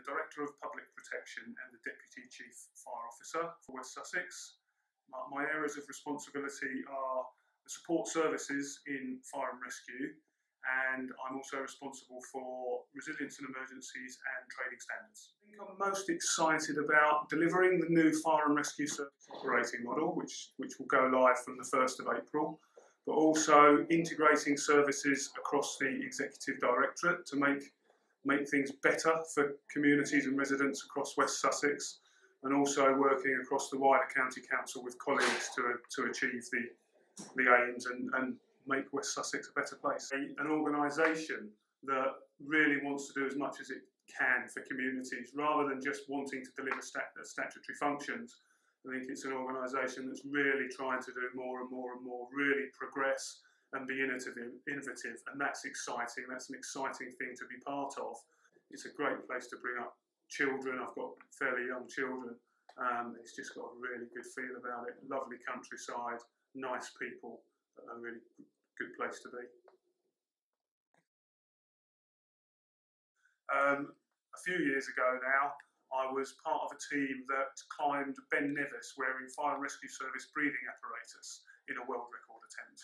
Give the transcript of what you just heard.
the Director of Public Protection and the Deputy Chief Fire Officer for West Sussex. My, my areas of responsibility are the support services in fire and rescue, and I'm also responsible for resilience and emergencies and trading standards. I think I'm most excited about delivering the new fire and rescue service operating model, which, which will go live from the 1st of April but also integrating services across the executive directorate to make make things better for communities and residents across West Sussex, and also working across the wider county council with colleagues to, to achieve the the aims and, and make West Sussex a better place. An organisation that really wants to do as much as it can for communities rather than just wanting to deliver stat- uh, statutory functions I think it's an organisation that's really trying to do more and more and more, really progress and be innovative, and that's exciting. That's an exciting thing to be part of. It's a great place to bring up children. I've got fairly young children. Um, it's just got a really good feel about it. Lovely countryside, nice people, a really good place to be. Um, a few years ago now, I was part of a team that climbed Ben Nevis wearing fire and rescue service breathing apparatus in a world record attempt.